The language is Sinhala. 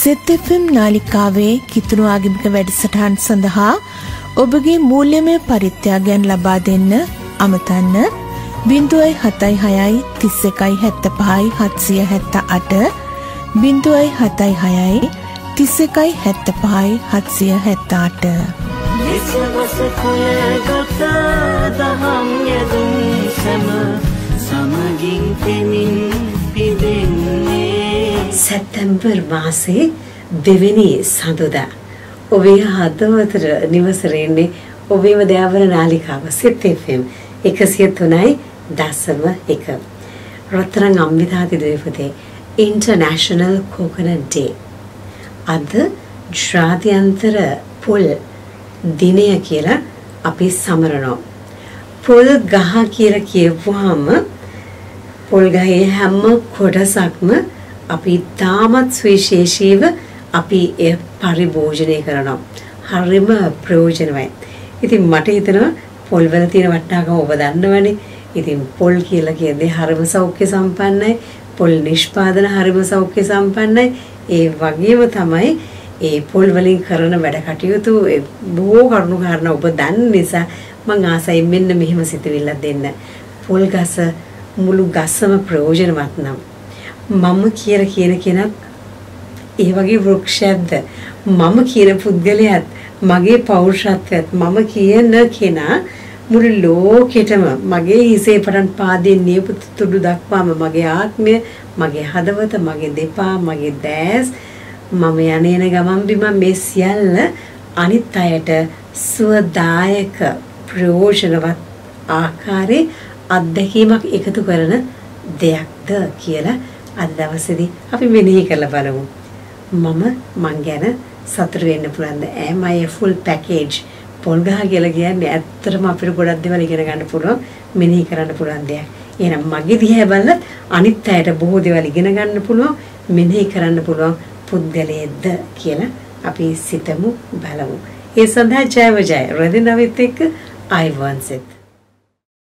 සෙත් FM නාලිකාවේ කිතුණු ආගමික වැඩසටහන් සඳහා ඔබගේ මූල්‍යමය පරිත්‍යාගයන් ලබා දෙන්න අමතන්න. 0.76යි 31යි 75යි 778 0.76යි 31යි 75යි 778 විශ්වස කුලගත දහම් යදුම් සැම සමගින් පෙමින් පිදෙන්නේ සැප්තැම්බර් මාසේ දෙවෙනි සඳුදා. ඔබේ හදවතට නිවසරෙන්නේ ඔබේම දයාවර නාලිකාව සිත් FM 103යි දශම 1 රත්තරන් අම්බිතාති ද්වීපතේ ඉන්ටර්නැෂනල් කොකනට් ඩේ අද ජාත්‍යන්තර පොල් දිනය කියලා අපි සමරනවා. පොල් ගහ කියලා කියවුවාම පොල් ගහේ හැම කොටසක්ම අපි තාමත් සුවිශේෂීව අපි එය පරිභෝජනය කරනවා. හරිම ප්‍රයෝජනවත්. ඉතින් මට හිතෙනවා පොල්වල තියෙන වටිනාකම ඔබ දන්නවනේ. ඉතින් පොල් කියලා කියන්නේ හරිම සෞඛ්‍ය සම්පන්නයි. පොල් නිෂ්පාදන හරිම සෞඛ්‍ය සම්පන්නයි. ඒ වගේම තමයි ඒ පොල් වලින් කරන වැඩ කටයුතු බොහෝ කරුණු කාරණා ඔබ දන්න නිසා මම ආසයි මෙන්න මෙහෙම සිතවිල්ලක් දෙන්න. පොල් ගස මුළු ගසම ප්‍රයෝජනවත් නම් මම කියලා කියන කෙනත් ඒ වගේ වෘක්ෂයක්ද? මම කියන පුද්ගලයාත් මගේ පෞරුෂත්වයත් මම කියන කෙනා මුළු ලෝකෙටම මගේ හිසේ පටන් පාදයෙන් නියපු තුඩු දක්වාම මගේ ආත්මය මගේ හදවත මගේ දෙපා මගේ දැස් මම යන්නේන ගමන් බිම මේ සියල්ල අනිත් අයට සුවදායක ප්‍රයෝජනවත් ආකාරයේ අත්දැකීමක් එකතු කරන දෙයක්ද කියලා අද දවසේදී අපි මෙනෙහි කරලා බලමු. මම මං ගැන සතුටු වෙන්න පුළුවන්ද? am I a full package? පොල් ගහ කියලා කියන්නේ ඇත්තටම අපිට ගොඩක් දේවල් ඉගෙන ගන්න පුළුවන්, මෙනෙහි කරන්න පුළුවන් දෙයක්. එහෙනම් මගේ දිහා බලලත් අනිත් අයට බොහෝ දේවල් ඉගෙන ගන්න පුළුවන්, මෙනෙහි කරන්න පුළුවන් පුද්ගලයෙක්ද කියලා අපි සිතමු බලමු. ඒ සඳහා ජයව ජය රදිනවිත් එක්ක I want it